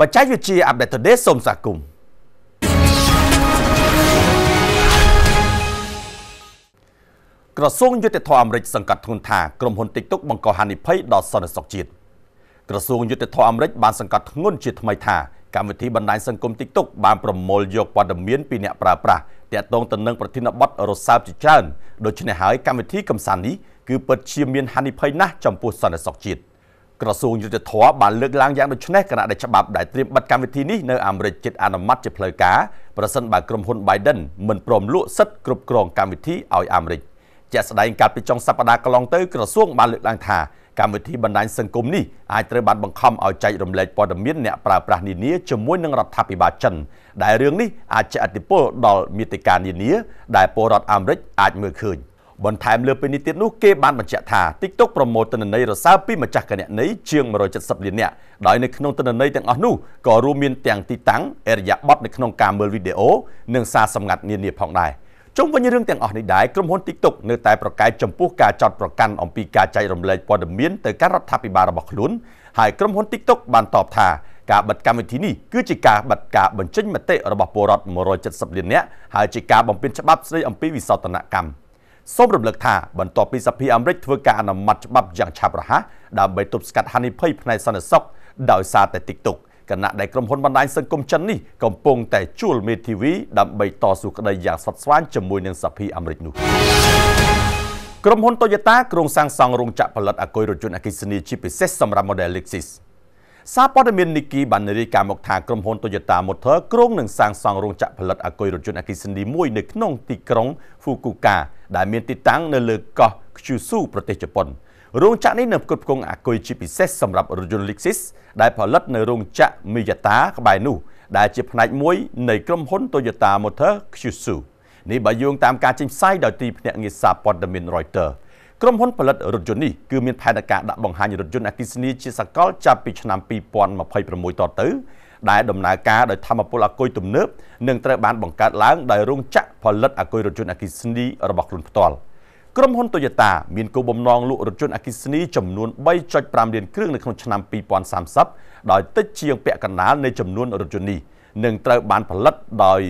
បច្ចេកវិទ្យា Update Today សូមស្វាគមន៍ក្រសួងយុតិធធម៌អាមេរិកសង្កត់ធ្ងន់ថាក្រុមហ៊ុន TikTok បង្កហានិភ័យដល់សន្តិសុខជាតិក្រសួងយុតិធធម៌អាមេរិកបានសង្កត់ធ្ងន់ជាថ្មីថាកម្មវិធីបណ្ដាញសង្គម TikTok បានប្រមូលយកព័ត៌មានពីអ្នកប្រើប្រាស់ទាក់ទងទៅនឹងប្រធានបទរសើបជាច្រើនដូច្នេះហើយកម្មវិធីកំសាន្តនេះគឺពិតជាមានហានិភ័យណាស់ចំពោះសន្តិសុខជាតិ ក្រសួងយុតិធធម៌បានលើកឡើងយ៉ាងដូចនេះគណៈដែលច្បាប់ដែលត្រៀមបិទកម្មវិធីនេះនៅអាមេរិកជិតអនុម័តជាផ្លូវការប្រសិនបើក្រុមហ៊ុន Biden មិនព្រមលក់សិទ្ធិគ្រប់គ្រងកម្មវិធីឲ្យអាមេរិកជាក់ស្ដែងកាលពីចុងសប្តាហ៍កន្លងទៅក្រសួងបានលើកឡើងថាកម្មវិធីបណ្ដាញសង្គមនេះអាចត្រូវបានបង្ខំឲ្យចែករំលែកព័ត៌មានអ្នកប្រើប្រាស់នានាជាមួយនឹងរដ្ឋាភិបាលចិនដែលរឿងនេះអាចជះឥទ្ធិពលដល់មាតិកានានាដែលពលរដ្ឋអាមេរិកអាចមើលឃើញ បន្ថែមលើពីនេះទៀតនោះគេបានបញ្ជាក់ថា TikTok ប្រម៉ូទទិន្នន័យរសើបពីម្ចាស់គណនីជាង170លាននាក់ដោយនៅក្នុងទិន្នន័យទាំងអស់នោះក៏រួមមានទាំងទីតាំងអេរយាប័តនៅក្នុងការមើលវីដេអូនិងសារសម្ងាត់នានាផងដែរ។ជុំវិញរឿងទាំងអស់នេះដែរក្រុមហ៊ុន TikTok នៅតែប្រកែកចំពោះការចោទប្រកាន់អំពីការចែករំលែកព័ត៌មានទៅកាន់រដ្ឋាភិបាលរបស់ខ្លួនហើយក្រុមហ៊ុន TikTok បានតបថាការបិទកម្មវិធីនេះគឺជាការបិទការបញ្ចេញមតិរបស់ពលរដ្ឋ170លាននាក់ហើយជាការបំពេញច្បាប់ស្តីអំពីវិសោធនកម្ម សូមរំលឹកថាបន្ទាប់ពីសភាអាមេរិកធ្វើការអនុម័តច្បាប់យ៉ាងឆាប់រហ័សដើម្បីទប់ស្កាត់ហានិភ័យផ្នែកសន្តិសុខដោយសារតែ TikTok គណៈដែលក្រុមហ៊ុនបណ្ដាញសង្គមចិននេះកំពុងតែជួលមេធាវីដើម្បីតស៊ូក្តីយ៉ាងស្វិតស្វាញជាមួយនឹងសភាអាមេរិកនោះក្រុមហ៊ុន Toyota ក្រុងសាងសង់រោងចក្រផលិតអាគុយរថយន្តអគ្គិសនីជាពិសេសសម្រាប់ model Lexus សារព័ត៌មាន Nikkei បានរាយការណ៍មកថាក្រុមហ៊ុន Toyota Motor ក្រុងនឹងសាងសង់រោងចក្រផលិតអាគុយរថយន្តអគ្គិសនីមួយនៅក្នុងទីក្រុង Fukuoka ដែលមានទីតាំងនៅលើកោះ Kyushu ប្រទេសជប៉ុនរោងចក្រនេះនឹងផ្គត់ផ្គង់អាគុយជាពិសេសសម្រាប់រថយន្ត Lexus ដែលផលិតនៅរោងចក្រ Miyata ក្បែរនោះដែលជាផ្នែកមួយនៃក្រុមហ៊ុន Toyota Motor Kyushu នេះបើយោងតាមការចេញផ្សាយដោយទីភ្នាក់ងារសារព័ត៌មាន Reuters ក្រុមហ៊ុនផលិតរថយន្តនេះគឺមានផែនការដាក់បង្ហាញរថយន្តអគ្គិសនីជាសកលចាប់ពីឆ្នាំ2026តទៅដែលដំណើរការដោយធម្មពលអគុយទំនើបនឹងត្រូវបានបង្កើតឡើងដោយរោងចក្រផលិតអគុយរថយន្តអគ្គិសនីរបស់ខ្លួនផ្ទាល់។ក្រុមហ៊ុន Toyota មានគោលបំណងលក់រថយន្តអគ្គិសនីចំនួន3.5លានគ្រឿងនៅក្នុងឆ្នាំ2030ដោយតិចជាងពាក់កណ្ដាលនៃចំនួនរថយន្តនេះនឹងត្រូវបានផលិតដោយ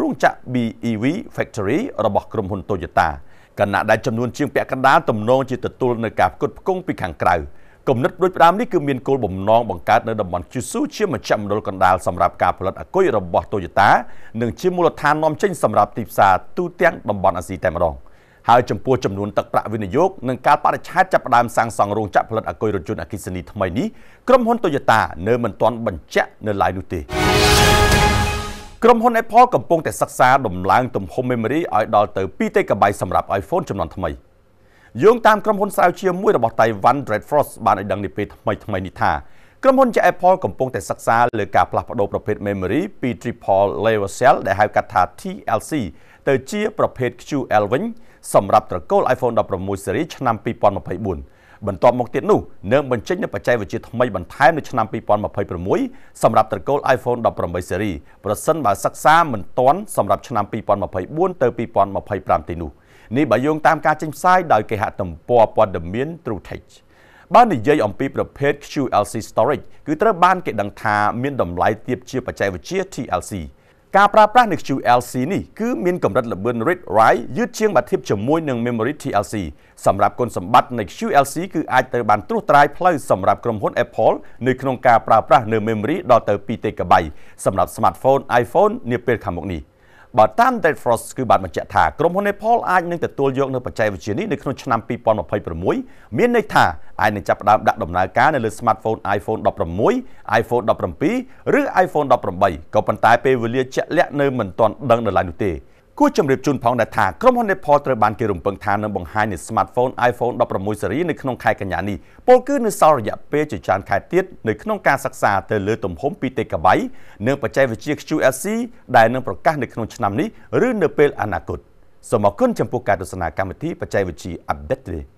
រោងចក្រ BEV Factory របស់ក្រុមហ៊ុន Toyota គណៈដែលចំនួនជាងពាក់កណ្ដាលទំនងជាទទួលនៅការផ្គត់ផ្គង់ពីខាងក្រៅគំនិតដូចផ្ដើមនេះគឺមានគោលបំណងបង្កើតនៅតំបន់ Kyushu ជាមជ្ឈមណ្ឌលកណ្ដាលសម្រាប់ការផលិតអាគុយរបស់ Toyota និងជាមូលដ្ឋាននាំចេញសម្រាប់ទីផ្សារទូទាំងតំបន់អាស៊ីតែម្ដង។ហើយចំពោះចំនួនទឹកប្រាក់វិនិយោគនិងការបរិច្ឆេទចាប់ផ្ដើមសាងសង់រោងចក្រផលិតអាគុយរថយន្តអគ្គិសនីថ្មីនេះក្រុមហ៊ុន Toyota នៅមិនទាន់បញ្ជាក់នៅឡើយនោះទេ ក្រុមហ៊ុន Apple កំពុងតែសិក្សាដំឡើងទំហំ memory ឲ្យដល់ទៅ2 TB សម្រាប់ iPhone ចំនួនថ្មីយោងតាមក្រុមហ៊ុនស្រាវជ្រាវមួយរបស់តៃវ៉ាន់ Red Frost បានឲ្យដឹងនាពេលថ្មីថ្មីនេះថាក្រុមហ៊ុនជា Apple កំពុងតែសិក្សាលើការផ្លាស់ប្ដូរប្រភេទ memory ពី Triple Layer Cell ដែលហៅកាត់ថា TLC ទៅជាប្រភេទ QL វិញសម្រាប់ត្រកូល iPhone 16 series ឆ្នាំ2024 បន្ទាប់មកទៀតនោះនឹងបញ្ចេញនូវបច្ចេកវិទ្យាថ្មីបន្ថែមនៅឆ្នាំ2026សម្រាប់ត្រកូល iPhone 18 series ប្រសិនបើសិក្សាមិនទាន់សម្រាប់ឆ្នាំ2024ទៅ2025ទេនោះនេះបើយោងតាមការចេញផ្សាយដោយគេហទំព័រព័ត៌មាន TrueTech បើនិយាយអំពីប្រភេទ QLC storage គឺត្រូវបានគេដឹងថាមានតម្លៃទាបជាបច្ចេកវិទ្យា TLC ការប្រើប្រាស់នៃ QLC នេះគឺមានកម្រិតល្បឿន read write យឺតជាងបើធៀបជាមួយនឹង memory TLC សម្រាប់គុណសម្បត្តិនៃ QLC គឺអាចត្រូវបានត្រួសត្រាយផ្លូវសម្រាប់ក្រុមហ៊ុន Apple នៅក្នុងការប្រើប្រាស់នៅ memory ដល់ទៅ2 TB សម្រាប់ smartphone iPhone នាពេលខាងមុខនេះ។ បើតាម Dead Frost គឺបានបញ្ជាក់ថាក្រុមហ៊ុន Apple អាចនឹងទទួលយកនៅបច្ចេកវិទ្យានេះនៅក្នុងឆ្នាំ2026មានន័យថាអាចនឹងចាប់ផ្ដើមដាក់ដំណើរការនៅលើ smartphone iPhone 16 iPhone 17ឬ iPhone 18ក៏ប៉ុន្តែពេលវេលាជាក់លាក់នៅមិនទាន់ដឹងនៅឡើយនោះទេ គួរជម្រាបជូនផងដែរថាក្រុមហ៊ុន Apple ត្រូវបានគេរំពឹងថានឹងបង្ហាញនូវ smartphone iPhone 16 series នៅក្នុងខែកញ្ញានេះពលគឺនៅសល់រយៈពេលជាច្រើនខែទៀតនៅក្នុងការសិក្សាទៅលើទំហំ2 TB និងបច្ចេកវិទ្យា QLC ដែលនឹងប្រកាសនៅក្នុងឆ្នាំនេះឬនៅពេលអនាគតសូមអរគុណចំពោះការទស្សនាកម្មវិធីបច្ចេកវិទ្យា Update